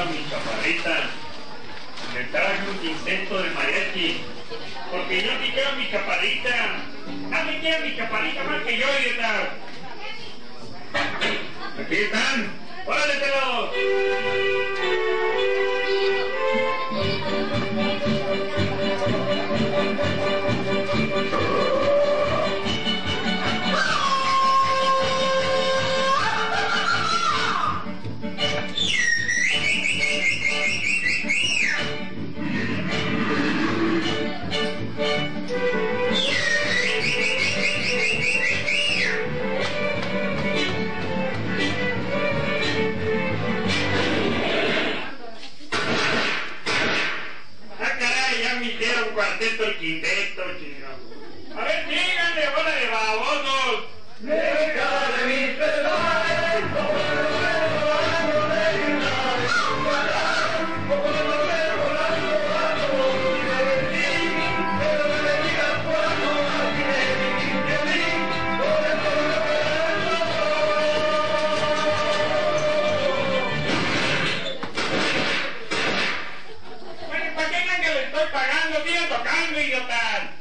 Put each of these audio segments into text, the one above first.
a mi chaparrita. Le traje un quinteto de mariachi. Porque yo sí quiero a mi chaparrita. A mí quiero mi chaparrita más que yo, idiota. Aquí están. ¡Órale, cuarteto el quinteto, chino. Tocando, idiotas.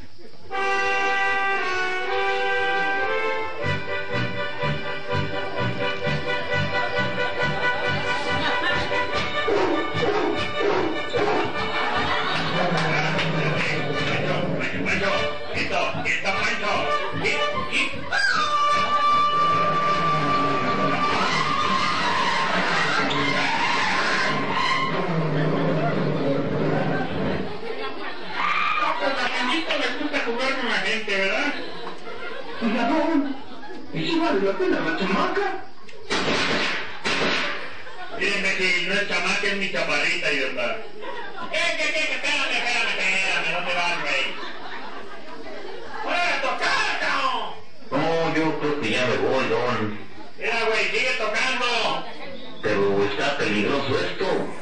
Oiga, don, ¿sí vale la pena la chamaca? Díganme que no es chamaca, es mi chaparrita, idiota. ¿Qué, qué, qué? qué? Espérame, espérame, espérame, ¿dónde vas, güey? ¡Fuera a tocar, cabrón! No, yo creo que ya me voy, don. Mira, güey, sigue tocando. Pero está peligroso esto.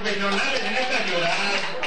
Profesionales en esta ciudad.